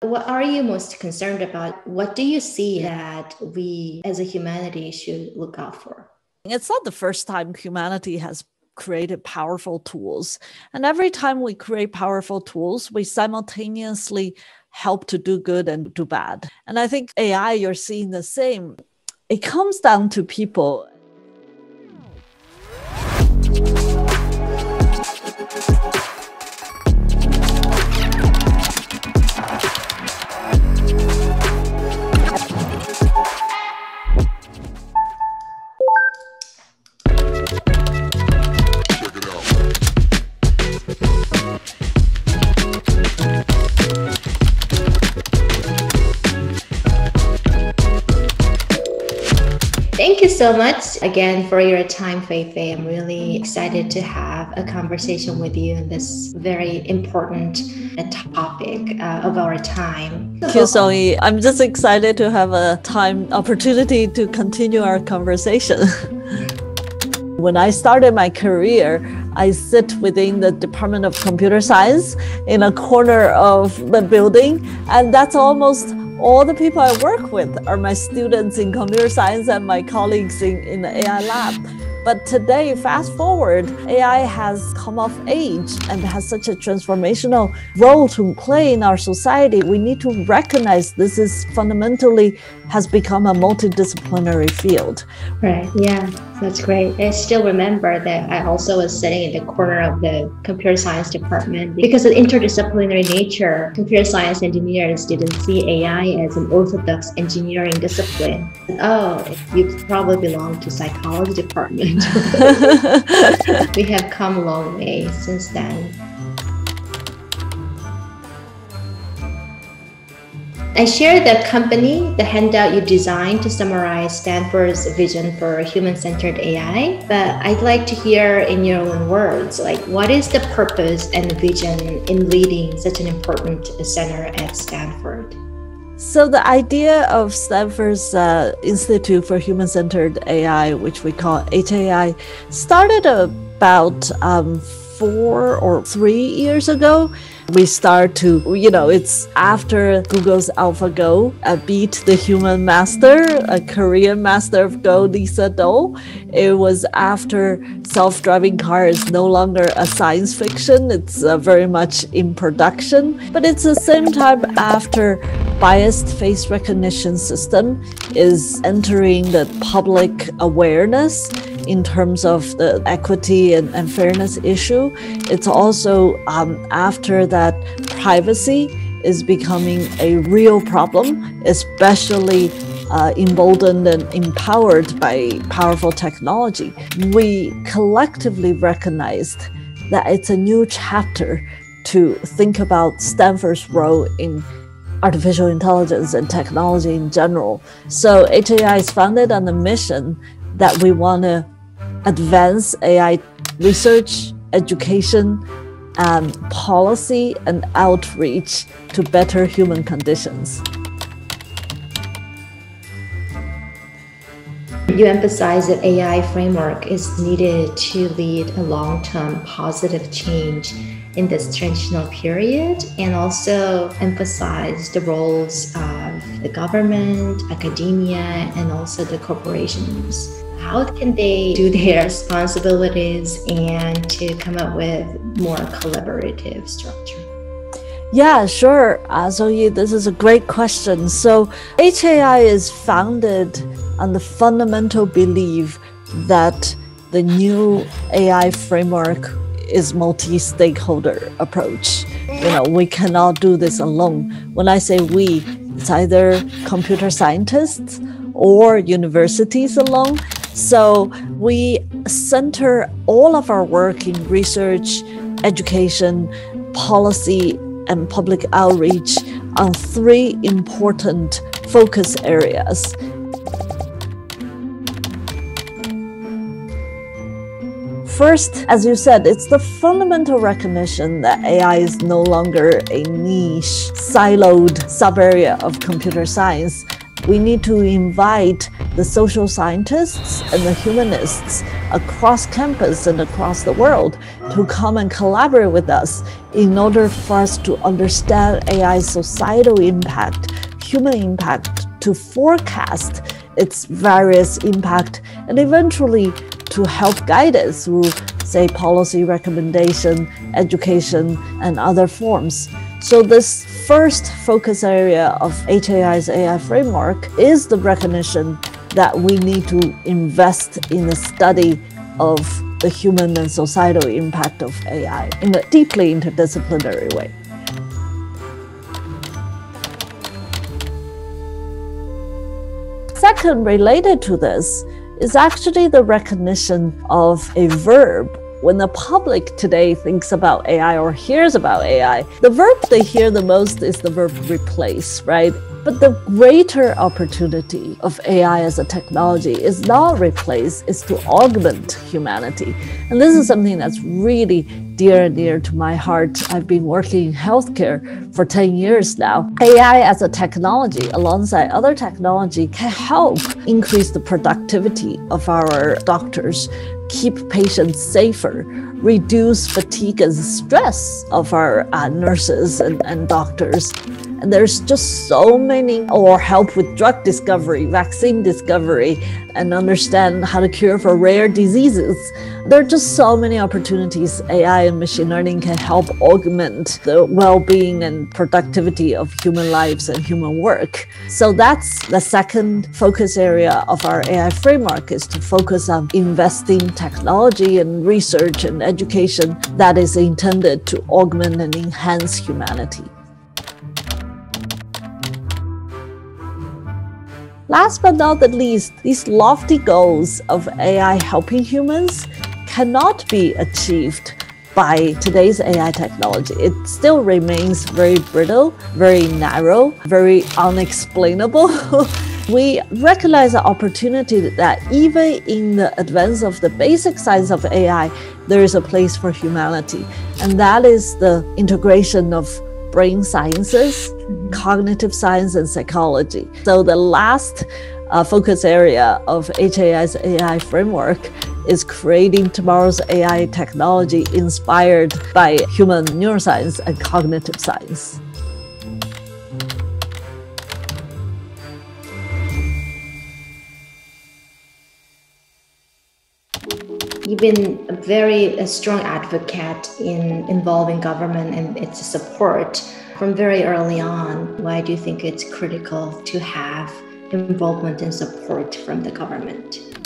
What are you most concerned about? What do you see that we as a humanity should look out for? It's not the first time humanity has created powerful tools. And every time we create powerful tools, we simultaneously help to do good and do bad. And I think AI, you're seeing the same. It comes down to people. So much again for your time, Fei I'm really excited to have a conversation with you on this very important uh, topic uh, of our time. Thank you, Zoe. I'm just excited to have a time opportunity to continue our conversation. when I started my career, I sit within the Department of Computer Science in a corner of the building, and that's almost all the people I work with are my students in computer science and my colleagues in, in the AI lab. But today, fast forward, AI has come of age and has such a transformational role to play in our society. We need to recognize this is fundamentally has become a multidisciplinary field. Right. Yeah, that's great. I still remember that I also was sitting in the corner of the computer science department because of interdisciplinary nature. Computer science engineers didn't see AI as an orthodox engineering discipline. Oh, you probably belong to psychology department. we have come a long way since then. I share the company, the handout you designed to summarize Stanford's vision for human-centered AI, but I'd like to hear in your own words, like what is the purpose and vision in leading such an important center at Stanford? So, the idea of Stanford's uh, Institute for Human Centered AI, which we call HAI, started about um, four or three years ago we start to, you know, it's after Google's AlphaGo uh, beat the human master, a Korean master of Go, Lee Sedol. It was after self driving car is no longer a science fiction, it's uh, very much in production. But it's the same time after biased face recognition system is entering the public awareness in terms of the equity and, and fairness issue. It's also um, after that privacy is becoming a real problem, especially uh, emboldened and empowered by powerful technology. We collectively recognized that it's a new chapter to think about Stanford's role in artificial intelligence and technology in general. So HAI is founded on the mission that we want to advance AI research, education, and policy and outreach to better human conditions. You emphasize that AI framework is needed to lead a long-term positive change in this transitional period and also emphasize the roles of the government, academia, and also the corporations how can they do their responsibilities and to come up with more collaborative structure? Yeah, sure. Uh, Zoe, this is a great question. So, HAI is founded on the fundamental belief that the new AI framework is multi-stakeholder approach. You know, we cannot do this alone. When I say we, it's either computer scientists or universities alone. So we center all of our work in research, education, policy, and public outreach on three important focus areas. First, as you said, it's the fundamental recognition that AI is no longer a niche, siloed sub area of computer science, we need to invite the social scientists and the humanists across campus and across the world to come and collaborate with us in order for us to understand AI's societal impact, human impact, to forecast its various impact, and eventually to help guide us through, say, policy recommendation, education, and other forms. So this first focus area of HAI's AI framework is the recognition that we need to invest in the study of the human and societal impact of AI in a deeply interdisciplinary way. Second, related to this, is actually the recognition of a verb when the public today thinks about AI or hears about AI, the verb they hear the most is the verb replace, right? But the greater opportunity of AI as a technology is not replace, it's to augment humanity. And this is something that's really dear and near to my heart. I've been working in healthcare for 10 years now. AI as a technology, alongside other technology, can help increase the productivity of our doctors, keep patients safer, reduce fatigue and stress of our uh, nurses and, and doctors. And there's just so many, or help with drug discovery, vaccine discovery, and understand how to cure for rare diseases. There are just so many opportunities AI and machine learning can help augment the well being and productivity of human lives and human work. So that's the second focus area of our AI framework is to focus on investing technology and research and education that is intended to augment and enhance humanity. Last but not the least, these lofty goals of AI helping humans cannot be achieved by today's AI technology. It still remains very brittle, very narrow, very unexplainable. we recognize the opportunity that even in the advance of the basic science of AI, there is a place for humanity. And that is the integration of brain sciences, cognitive science, and psychology. So the last uh, focus area of HAI's AI framework is creating tomorrow's AI technology inspired by human neuroscience and cognitive science. You've been a very a strong advocate in involving government and its support from very early on. Why do you think it's critical to have involvement and support from the government?